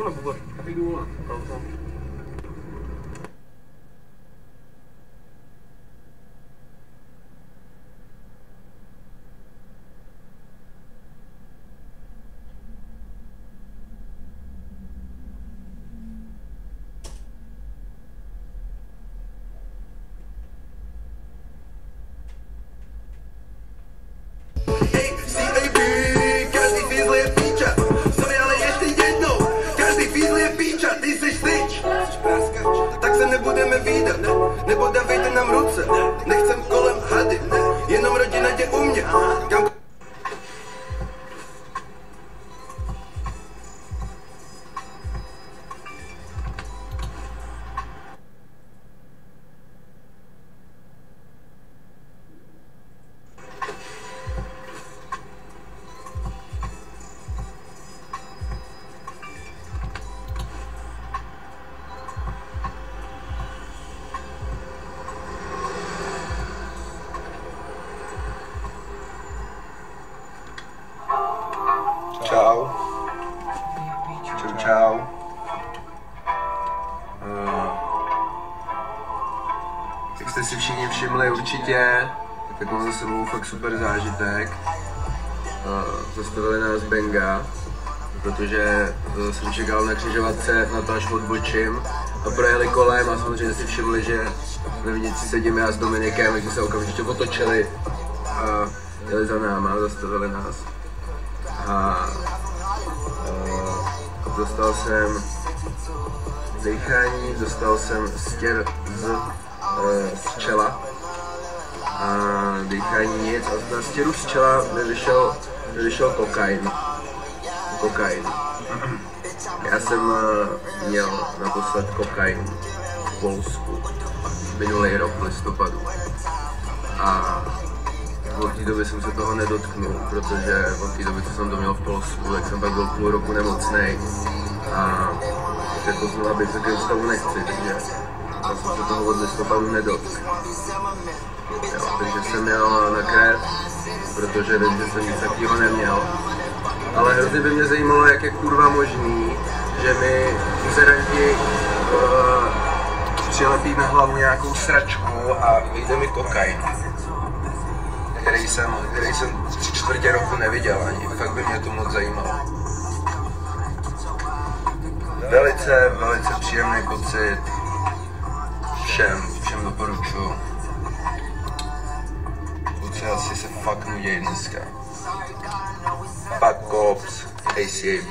不会不会飞丢了搞不到一等的 jste si všichni všimli určitě, tak mám za sebou fakt super zážitek. Zastavili nás Benga, protože uh, jsem čekal na křižovatce na to, až odbočím. A projeli kolem a samozřejmě si všimli, že ve vinici sedím já s Dominikem, takže se okamžitě otočili a jeli za náma, zastavili nás a uh, dostal jsem dechání, dostal jsem stěr z, uh, z čela a dechání nic a na stěru z čela mi vyšel, mi vyšel kokain. Kokain. Já jsem uh, měl naposled kokain v Polsku minulý rok v listopadu. A od té doby jsem se toho nedotknul, protože od té doby, co jsem to měl v Polsku, tak jsem pak byl půl roku nemocný a jako znovu bych se k stavu nechci, takže toho od listopadu nedotkl. Jo, takže jsem měl na krev, protože vím, že jsem nic takového neměl. Ale hrozně by mě zajímalo, jak je kurva možný, že mi inzeranti uh, přilepí na hlavu nějakou sračku a vyjde mi kokain který jsem, který jsem tři čtvrtě roku neviděl ani. Fakt by mě to moc zajímalo. Velice, velice příjemný pocit. Všem, všem doporučuji. Kluci asi se fakt nudějí dneska. Fuck cops, ACAB.